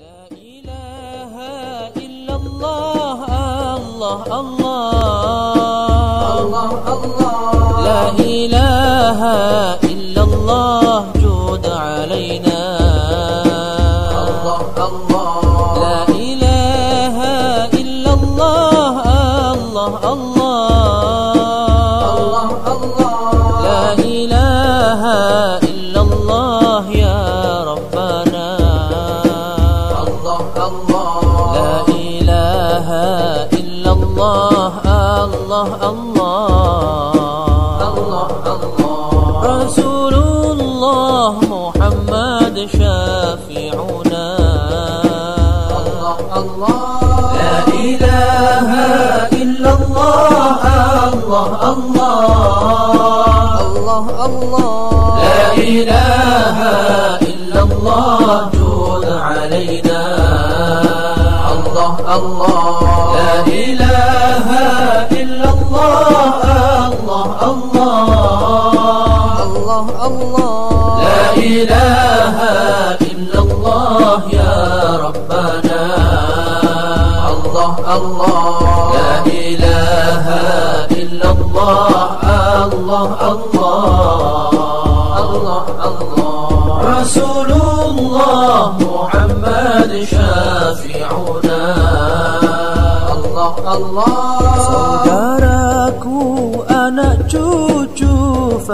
لا إله إلا الله الله الله. الله الله. لا إله إلا الله جود علينا. إلا الله الله الله. الله الله رسول الله محمد شافعنا. الله الله لا إله إلا الله الله الله. الله الله لا إله إلا الله لا إله إلا الله الله. الله الله الله لا إله إلا الله يا ربنا الله الله. لا إله إلا الله الله الله.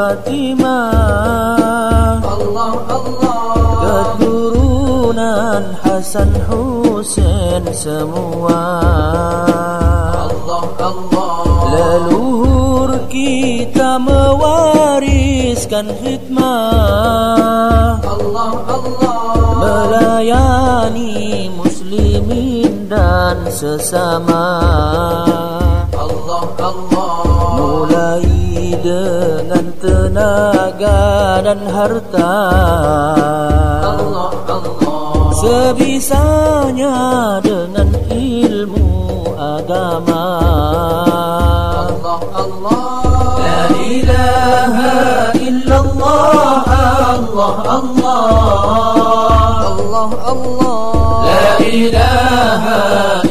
Fatimah. Keturunan Hasan Hussein semua. Allah Allah. Leluhur kita mewariskan khidmat Melayani muslimin dan sesama. tenaga dan harta الله الله Sebisanya dengan ilmu agama الله الله La ilaha illallah Allah Allah الله الله لا إله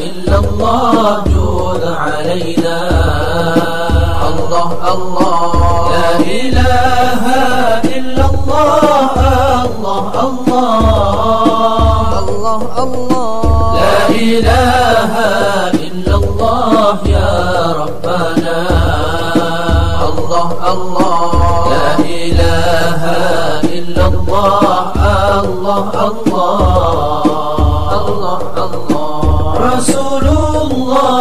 إلا الله جود علينا الله الله لا إله إلا الله. الله الله. الله الله. لا إله إلا الله يا ربنا. الله الله. لا إله إلا الله. الله الله. الله الله. رسول الله.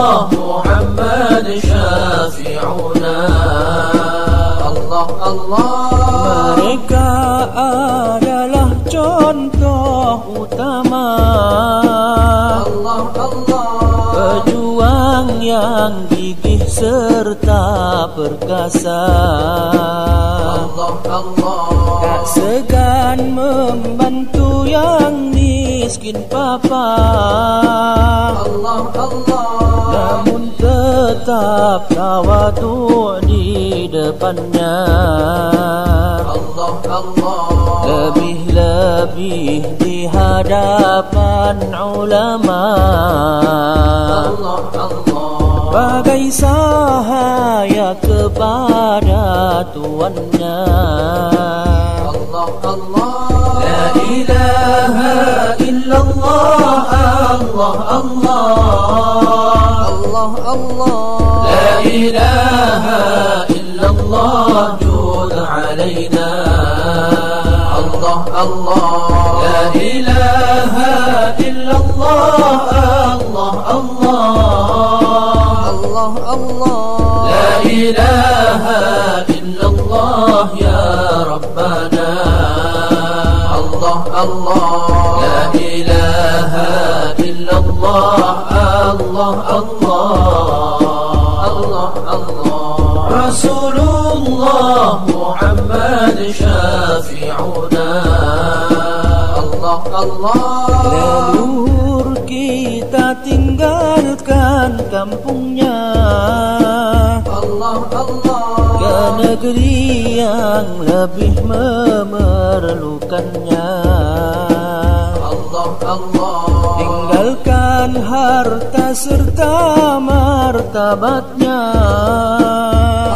yang gigih serta perkasa. Allah Allah Tak segan membantu yang miskin papa. Allah Allah Namun tetap tawadu di depannya. Allah Allah lebih-lebih di hadapan ulama. Allah Allah Bagai sahaya kepada tuannya الله الله. La ilaha illallah Allah Allah الله. لا إله إلا الله جود علينا. الله الله. لا إله إلا الله الله الله. الله. لا إله إلا الله يا ربنا. الله الله. لا إله إلا الله الله الله. الله الله. رسول الله محمد شافعنا. الله الله. Leluhur kita bukan kampungnya. Allah Allah. ke negeri yang lebih memerlukannya. Allah Allah. Tinggalkan harta serta martabatnya.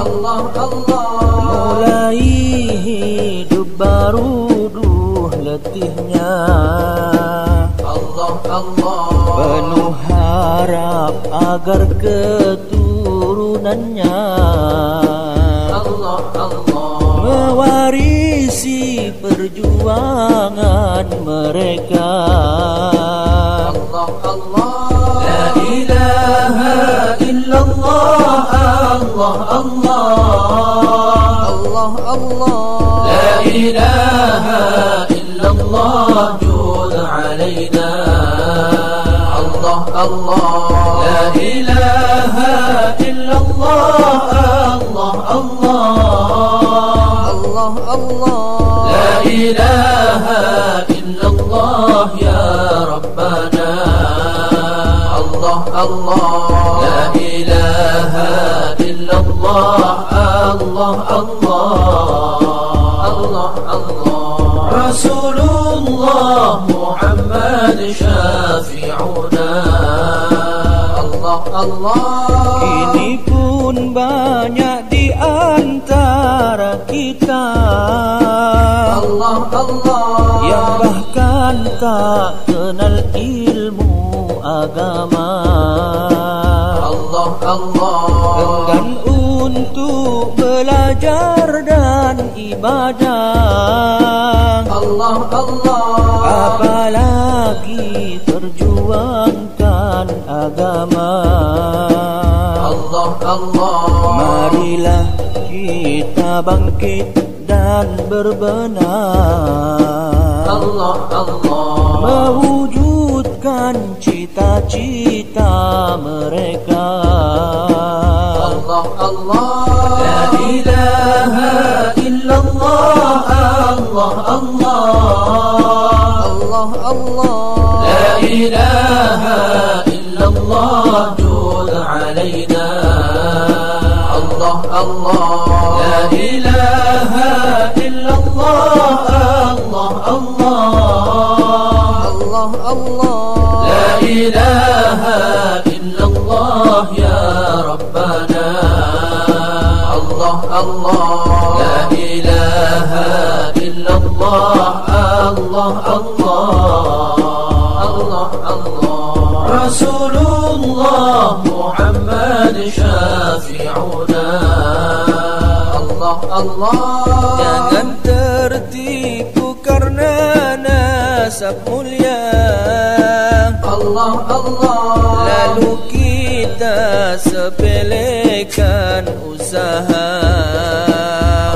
Allah Allah. Mulai hidup baru duh letihnya. Allah Allah agar keturunannya Allah Allah. mewarisi perjuangan mereka. Allah Allah. La ilaha illallah Allah Allah. Allah Allah. La ilaha illallah jud علينا Allah Allah. Allah Allah Allah Rasulullah Muhammad syafi'una Allah Allah Ini pun banyak di antara kita Allah Allah Yang bahkan tak kenal ilmu agama Allah Allah Dengan untuk belajar dan ibadah. Allah Allah. Apalagi perjuangkan agama. Allah Allah. Marilah kita bangkit dan berbenah. Allah Allah. Mewujudkan cita-cita mereka. Allah Allah إله إلا الله الله الله الله الله لا إله إلا الله جود علينا الله الله لا إله إلا الله الله الله الله الله لا إله إلا الله يا رب Allah لا إله إلا الله الله الله Allah Allah رسول الله محمد شافعنا Allah Allah Jangan tertipu karena nasab mulia Allah Allah. Lalu kita sepelekan usaha.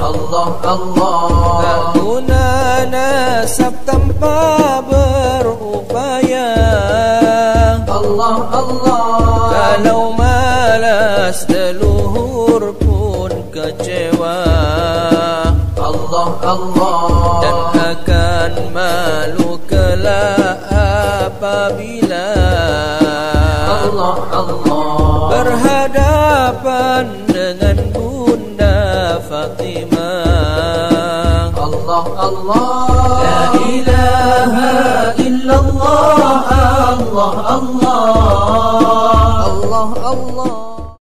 Allah Allah. Tak guna nasab tanpa berupaya. Allah Allah. Kalau malas leluhur pun kecewa. Allah Allah. Dan akan malu Allah. Berhadapan dengan Bunda Fatimah. Allah Allah. La ilaha illallah Allah Allah. Allah Allah